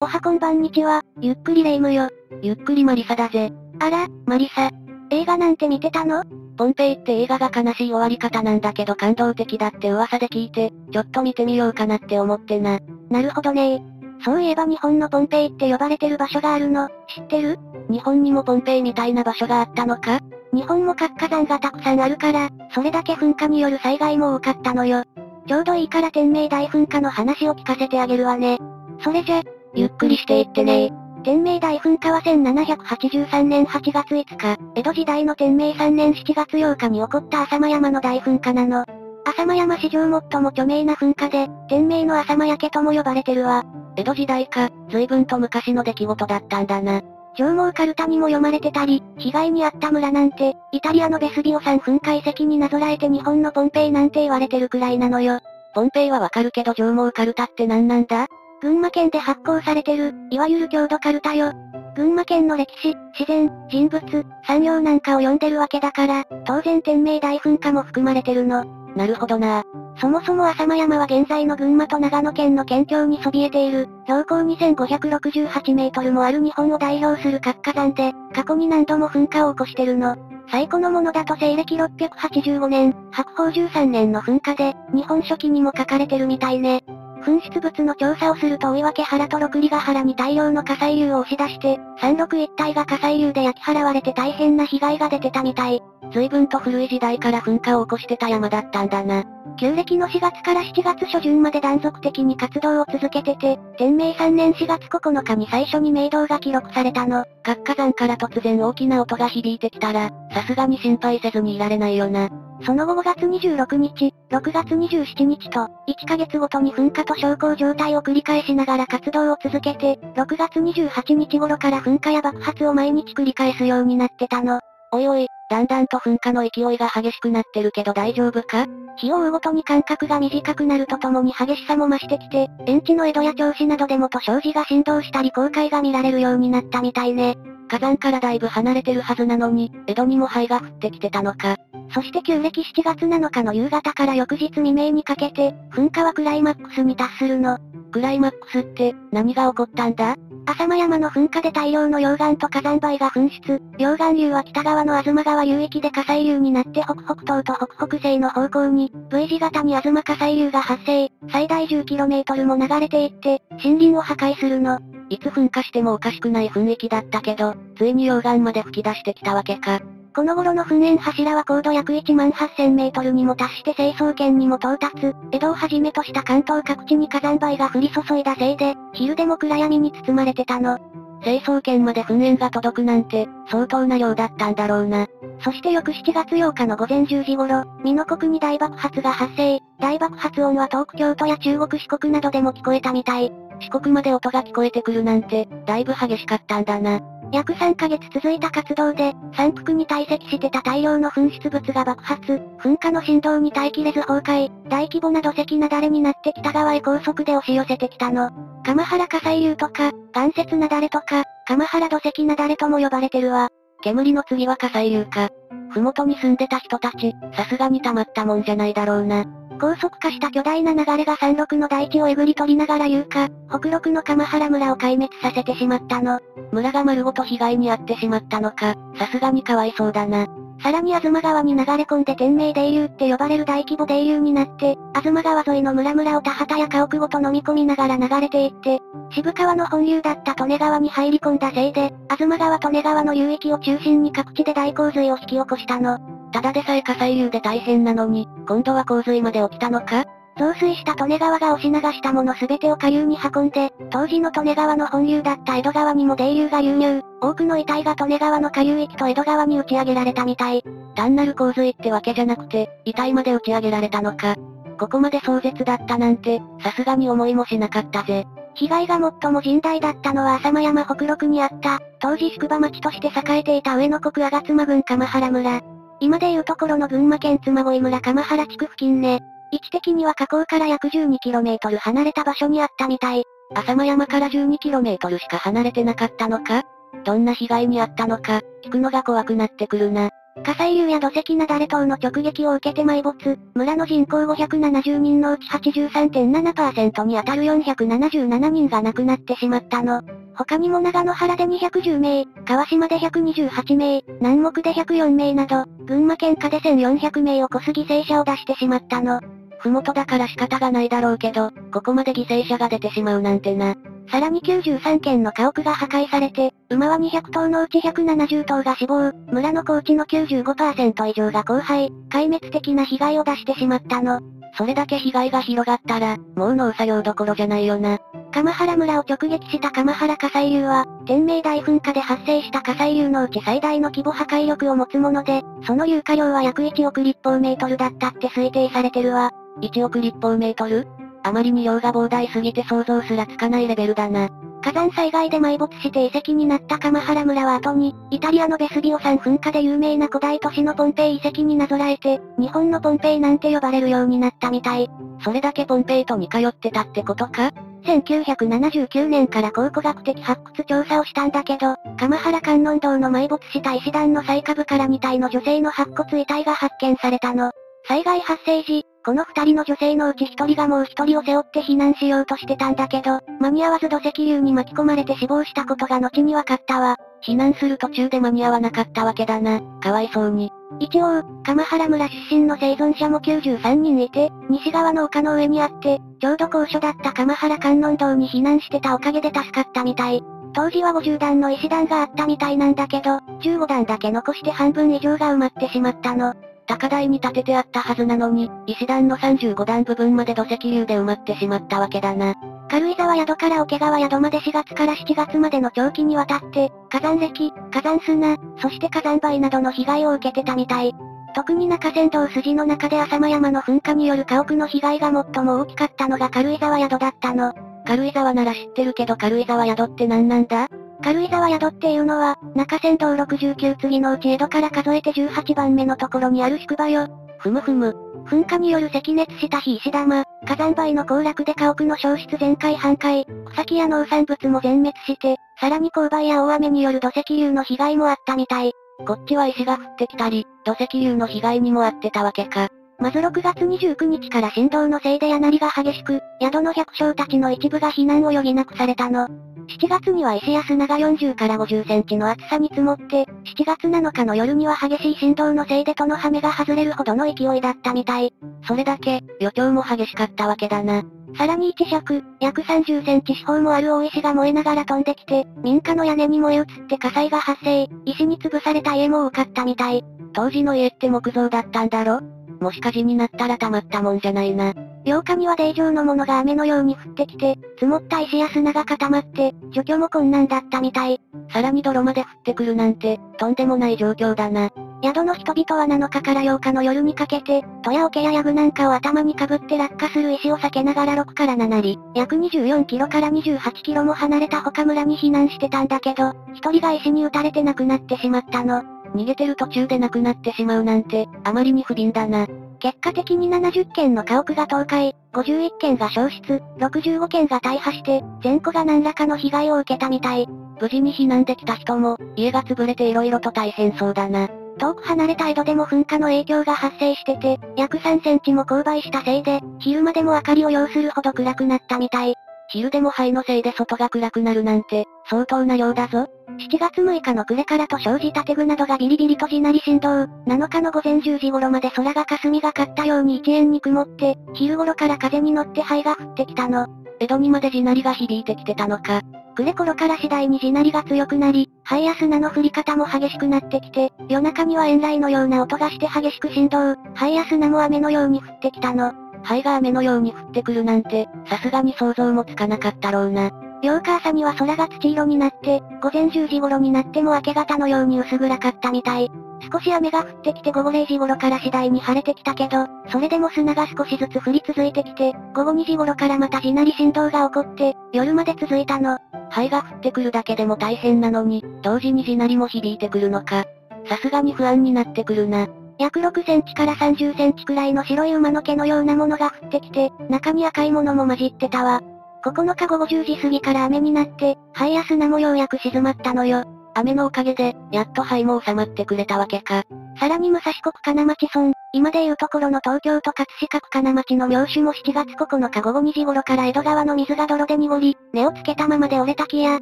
おはこんばんにちは、ゆっくりレ夢ムよ。ゆっくりマリサだぜ。あら、マリサ。映画なんて見てたの？ポンペイって映画が悲しい終わり方なんだけど感動的だって噂で聞いて、ちょっと見てみようかなって思ってな。なるほどねそういえば日本のポンペイって呼ばれてる場所があるの、知ってる？日本にもポンペイみたいな場所があったのか？日本も活火山がたくさんあるから、それだけ噴火による災害も多かったのよ。ちょうどいいから天明大噴火の話を聞かせてあげるわね。それじゃ、ゆっくりしていってね天明大噴火は1783年8月5日、江戸時代の天明3年7月8日に起こった浅間山の大噴火なの。浅間山史上最も著名な噴火で、天明の浅間焼けとも呼ばれてるわ。江戸時代か、随分と昔の出来事だったんだな。上毛カルタにも読まれてたり、被害に遭った村なんて、イタリアのベスビオ山噴火遺跡になぞらえて日本のポンペイなんて言われてるくらいなのよ。ポンペイはわかるけど上毛カルタって何なんだ？群馬県で発行されてる、いわゆる郷土カルタよ。群馬県の歴史、自然、人物、産業なんかを読んでるわけだから、当然天明大噴火も含まれてるの。なるほどなそもそも浅間山は現在の群馬と長野県の県境にそびえている、標高2568メートルもある日本を代表する活火山で、過去に何度も噴火を起こしてるの。最古のものだと西暦685年、白鳳13年の噴火で、日本書紀にも書かれてるみたいね。噴出物の調査をすると追分原と六里ヶ原に大量の火砕流を押し出して、山麓一帯が火砕流で焼き払われて大変な被害が出てたみたい。随分と古い時代から噴火を起こしてた山だったんだな。旧暦の4月から7月初旬まで断続的に活動を続けてて、天明3年4月9日に最初に明動が記録されたの。活火山から突然大きな音が響いてきたら、さすがに心配せずにいられないよな。その後5月26日、6月27日と、1ヶ月ごとに噴火と小康状態を繰り返しながら活動を続けて、6月28日頃から噴火や爆発を毎日繰り返すようになってたの。おいおい、だんだんと噴火の勢いが激しくなってるけど大丈夫か？日を追うごとに間隔が短くなるとともに激しさも増してきて、遠地の江戸や銚子などでもと障子が振動したり公開が見られるようになったみたいね。火山からだいぶ離れてるはずなのに、江戸にも灰が降ってきてたのか。そして旧暦7月7日の夕方から翌日未明にかけて、噴火はクライマックスに達するの。クライマックスって、何が起こったんだ？浅間山の噴火で大量の溶岩と火山灰が噴出。溶岩流は北側の東川流域で火砕流になって北北東と北北西の方向に、V 字型に東火砕流が発生。最大 10km も流れていって、森林を破壊するの。いつ噴火してもおかしくない雰囲気だったけど、ついに溶岩まで吹き出してきたわけか。この頃の噴煙柱は高度約1万8000メートルにも達して成層圏にも到達。江戸をはじめとした関東各地に火山灰が降り注いだせいで、昼でも暗闇に包まれてたの。成層圏まで噴煙が届くなんて、相当な量だったんだろうな。そして翌7月8日の午前10時頃、美濃国に大爆発が発生。大爆発音は東北京都や中国四国などでも聞こえたみたい。四国まで音が聞こえてくるなんて、だいぶ激しかったんだな。約3ヶ月続いた活動で、山腹に堆積してた大量の噴出物が爆発、噴火の振動に耐えきれず崩壊、大規模な土石なだれになって北側へ高速で押し寄せてきたの。鎌原火砕流とか、岩石なだれとか、鎌原土石なだれとも呼ばれてるわ。煙の次は火砕流か。ふもとに住んでた人たち、さすがに溜まったもんじゃないだろうな。高速化した巨大な流れが山麓の大地をえぐり取りながら遊下、北陸の鎌原村を壊滅させてしまったの。村が丸ごと被害に遭ってしまったのか、さすがにかわいそうだな。さらに東川に流れ込んで天明泥流って呼ばれる大規模泥流になって、東川沿いの村々を田畑や家屋ごと飲み込みながら流れていって、渋川の本流だった利根川に入り込んだせいで、東川利根川の流域を中心に各地で大洪水を引き起こしたの。ただでさえ火砕流で大変なのに、今度は洪水まで起きたのか？増水した利根川が押し流したものすべてを下流に運んで、当時の利根川の本流だった江戸川にも泥流が流入、多くの遺体が利根川の下流域と江戸川に打ち上げられたみたい。単なる洪水ってわけじゃなくて、遺体まで打ち上げられたのか。ここまで壮絶だったなんて、さすがに思いもしなかったぜ。被害が最も甚大だったのは浅間山北麓にあった、当時宿場町として栄えていた上野国吾妻郡鎌原村。今でいうところの群馬県妻恋村鎌原地区付近ね。位置的には河口から約 12km 離れた場所にあったみたい。浅間山から 12km しか離れてなかったのか？どんな被害にあったのか、聞くのが怖くなってくるな。火砕流や土石なだれ等の直撃を受けて埋没、村の人口570人のうち83.7%に当たる477人が亡くなってしまったの。他にも長野原で210名、川島で128名、南木で104名など、群馬県下で1400名を超す犠牲者を出してしまったの。ふもとだから仕方がないだろうけど、ここまで犠牲者が出てしまうなんてな。さらに93件の家屋が破壊されて、馬は200頭のうち170頭が死亡、村の高地の95%以上が荒廃、壊滅的な被害を出してしまったの。それだけ被害が広がったら、もう農作業どころじゃないよな。鎌原村を直撃した鎌原火砕流は、天明大噴火で発生した火砕流のうち最大の規模破壊力を持つもので、その有価量は約1億立方メートルだったって推定されてるわ。1億立方メートル？あまりに量が膨大すぎて想像すらつかないレベルだな。火山災害で埋没して遺跡になった鎌原村は後に、イタリアのベスビオ山噴火で有名な古代都市のポンペイ遺跡になぞらえて、日本のポンペイなんて呼ばれるようになったみたい。それだけポンペイと似通ってたってことか？1979年から考古学的発掘調査をしたんだけど、鎌原観音堂の埋没した石段の最下部から2体の女性の白骨遺体が発見されたの。災害発生時、この二人の女性のうち一人がもう一人を背負って避難しようとしてたんだけど、間に合わず土石流に巻き込まれて死亡したことが後に分かったわ。避難する途中で間に合わなかったわけだな。かわいそうに。一応、鎌原村出身の生存者も93人いて、西側の丘の上にあって、ちょうど高所だった鎌原観音堂に避難してたおかげで助かったみたい。当時は50段の石段があったみたいなんだけど、15段だけ残して半分以上が埋まってしまったの。高台に建ててあったはずなのに、石段の35段部分まで土石流で埋まってしまったわけだな。軽井沢宿から桶川宿まで4月から7月までの長期にわたって、火山歴、火山砂、そして火山灰などの被害を受けてたみたい。特に中山道筋の中で浅間山の噴火による家屋の被害が最も大きかったのが軽井沢宿だったの。軽井沢なら知ってるけど軽井沢宿って何なんだ？軽井沢宿っていうのは、中山道69次のうち江戸から数えて18番目のところにある宿場よ。ふむふむ。噴火による積熱した火石玉、火山灰の崩落で家屋の消失全壊半壊、草木や農産物も全滅して、さらに勾配や大雨による土石流の被害もあったみたい。こっちは石が降ってきたり、土石流の被害にもあってたわけか。まず6月29日から振動のせいで柳が激しく、宿の百姓たちの一部が避難を余儀なくされたの。7月には石や砂が40から50センチの厚さに積もって、7月7日の夜には激しい振動のせいで戸の羽目が外れるほどの勢いだったみたい。それだけ、予兆も激しかったわけだな。さらに一尺、約30センチ四方もある大石が燃えながら飛んできて、民家の屋根に燃え移って火災が発生、石に潰された家も多かったみたい。当時の家って木造だったんだろ？もし火事になったらたまったもんじゃないな。8日には泥状のものが雨のように降ってきて、積もった石や砂が固まって、除去も困難だったみたい。さらに泥まで降ってくるなんて、とんでもない状況だな。宿の人々は7日から8日の夜にかけて、戸や桶やヤグなんかを頭にかぶって落下する石を避けながら6から7里、約24キロから28キロも離れた他村に避難してたんだけど、一人が石に撃たれて亡くなってしまったの。逃げてる途中で亡くなってしまうなんて、あまりに不憫だな。結果的に70件の家屋が倒壊、51件が消失、65件が大破して、全戸が何らかの被害を受けたみたい。無事に避難できた人も、家が潰れて色々と大変そうだな。遠く離れた井戸でも噴火の影響が発生してて、約3センチも勾配したせいで、昼間でも明かりを要するほど暗くなったみたい。昼でも灰のせいで外が暗くなるなんて、相当な量だぞ。7月6日の暮れからと生じたテグなどがビリビリと地鳴り振動。7日の午前10時頃まで空が霞がかったように一円に曇って、昼頃から風に乗って灰が降ってきたの。江戸にまで地鳴りが響いてきてたのか。暮れ頃から次第に地鳴りが強くなり、灰や砂の降り方も激しくなってきて、夜中には遠雷のような音がして激しく振動、灰や砂も雨のように降ってきたの。灰が雨のように降ってくるなんて、さすがに想像もつかなかったろうな。8日朝には空が土色になって、午前10時頃になっても明け方のように薄暗かったみたい。少し雨が降ってきて午後0時頃から次第に晴れてきたけど、それでも砂が少しずつ降り続いてきて、午後2時頃からまた地鳴り振動が起こって、夜まで続いたの。灰が降ってくるだけでも大変なのに、同時に地鳴りも響いてくるのか。さすがに不安になってくるな。約6センチから30センチくらいの白い馬の毛のようなものが降ってきて、中に赤いものも混じってたわ。9日午後10時過ぎから雨になって、灰や砂もようやく静まったのよ。雨のおかげで、やっと灰も収まってくれたわけか。さらに武蔵国金町村、今でいうところの東京都葛飾区金町の名手も7月9日午後2時頃から江戸川の水が泥で濁り、根をつけたままで折れた木や、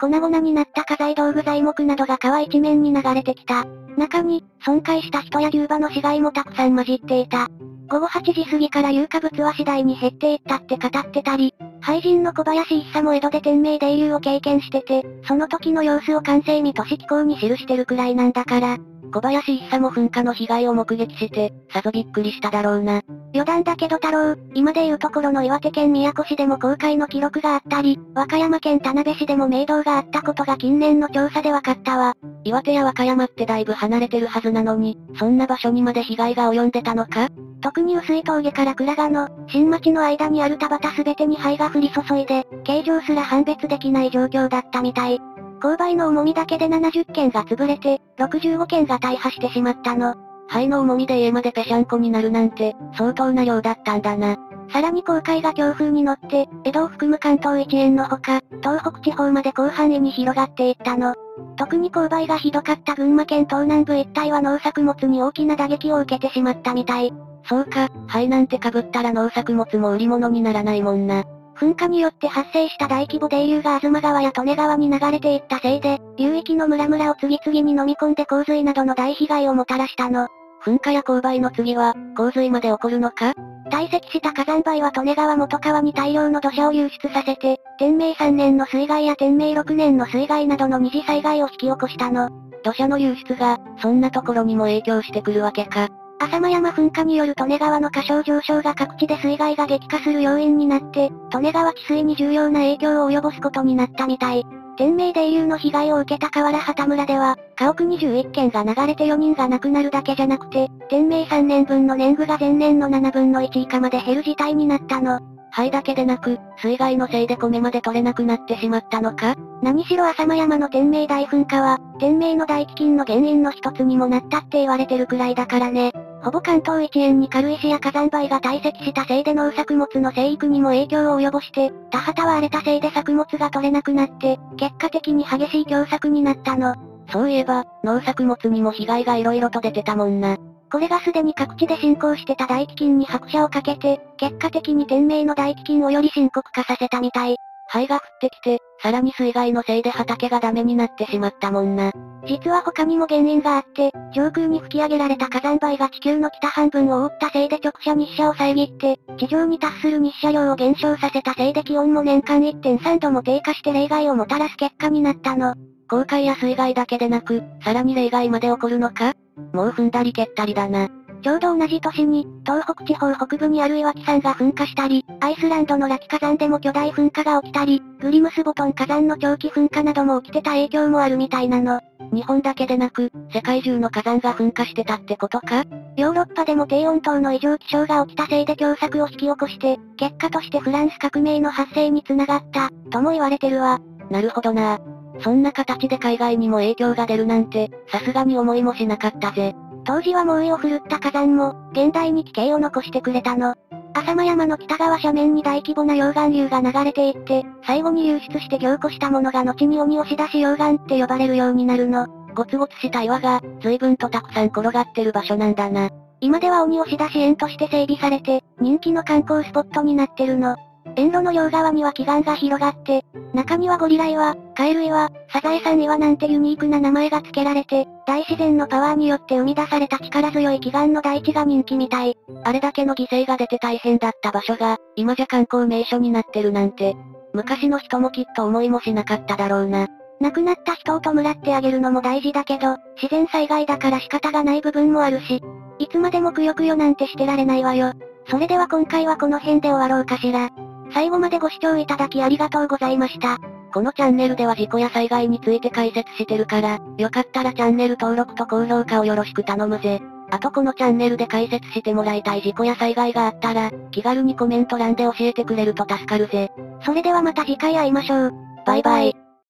粉々になった家財道具材木などが川一面に流れてきた。中に、損壊した人や牛馬の死骸もたくさん混じっていた。午後8時過ぎから有価物は次第に減っていったって語ってたり、廃人の小林一茶も江戸で天命デイ流を経験してて、その時の様子を完成見都市機構に記してるくらいなんだから、小林一茶も噴火の被害を目撃して、さぞびっくりしただろうな。余談だけど太郎、今でいうところの岩手県宮古市でも公開の記録があったり、和歌山県田辺市でも明道があったことが近年の調査で分かったわ。岩手や和歌山ってだいぶ離れてるはずなのに、そんな場所にまで被害が及んでたのか？特に薄い峠から倉賀の、新町の間にある田畑すべてに灰が降り注いで、形状すら判別できない状況だったみたい。勾配の重みだけで70件が潰れて、65件が大破してしまったの。灰の重みで家までぺしゃんこになるなんて、相当な量だったんだな。さらに航海が強風に乗って、江戸を含む関東一円のほか、東北地方まで広範囲に広がっていったの。特に勾配がひどかった群馬県東南部一帯は農作物に大きな打撃を受けてしまったみたい。そうか、灰なんて被ったら農作物も売り物にならないもんな。噴火によって発生した大規模泥流が東川や利根川に流れていったせいで、流域の村々を次々に飲み込んで洪水などの大被害をもたらしたの。噴火や勾配の次は、洪水まで起こるのか？堆積した火山灰は利根川元川に大量の土砂を流出させて、天明3年の水害や天明6年の水害などの二次災害を引き起こしたの。土砂の流出が、そんなところにも影響してくるわけか。浅間山噴火による利根川の過小上昇が各地で水害が激化する要因になって、利根川治水に重要な影響を及ぼすことになったみたい。天明泥流の被害を受けた河原畑村では、家屋21軒が流れて4人が亡くなるだけじゃなくて、天明3年分の年貢が前年の7分の1以下まで減る事態になったの。灰だけでなく、水害のせいで米まで取れなくなってしまったのか何しろ浅間山の天明大噴火は、天明の大飢饉の原因の一つにもなったって言われてるくらいだからね。ほぼ関東一円に軽石や火山灰が堆積したせいで農作物の生育にも影響を及ぼして、田畑は荒れたせいで作物が取れなくなって、結果的に激しい凶作になったの。そういえば、農作物にも被害が色々と出てたもんな。これがすでに各地で進行してた大飢饉に拍車をかけて、結果的に天明の大飢饉をより深刻化させたみたい。灰が降ってきて、さらに水害のせいで畑がダメになってしまったもんな。実は他にも原因があって、上空に吹き上げられた火山灰が地球の北半分を覆ったせいで直射日射を遮って、地上に達する日射量を減少させたせいで気温も年間1.3度も低下して例外をもたらす結果になったの。航海や水害だけでなく、さらに例外まで起こるのか？もう踏んだり蹴ったりだな。ちょうど同じ年に、東北地方北部にある岩木山が噴火したり、アイスランドのラキ火山でも巨大噴火が起きたり、グリムスボトン火山の長期噴火なども起きてた影響もあるみたいなの。日本だけでなく、世界中の火山が噴火してたってことか？ヨーロッパでも低温等の異常気象が起きたせいで凶作を引き起こして、結果としてフランス革命の発生につながった、とも言われてるわ。なるほどな。そんな形で海外にも影響が出るなんて、さすがに思いもしなかったぜ。当時は猛威を振るった火山も、現代に地形を残してくれたの。浅間山の北側斜面に大規模な溶岩流が流れていって、最後に流出して凝固したものが後に鬼押し出し溶岩って呼ばれるようになるの。ゴツゴツした岩が、随分とたくさん転がってる場所なんだな。今では鬼押し出し園として整備されて、人気の観光スポットになってるの。遠路の両側には奇岩が広がって、中にはゴリラ岩、カエル岩、サザエさん岩なんてユニークな名前が付けられて、大自然のパワーによって生み出された力強い奇岩の大地が人気みたい。あれだけの犠牲が出て大変だった場所が、今じゃ観光名所になってるなんて、昔の人もきっと思いもしなかっただろうな。亡くなった人を弔ってあげるのも大事だけど、自然災害だから仕方がない部分もあるし、いつまでもくよくよなんてしてられないわよ。それでは今回はこの辺で終わろうかしら。最後までご視聴いただきありがとうございました。このチャンネルでは事故や災害について解説してるから、よかったらチャンネル登録と高評価をよろしく頼むぜ。あとこのチャンネルで解説してもらいたい事故や災害があったら、気軽にコメント欄で教えてくれると助かるぜ。それではまた次回会いましょう。バイバイ。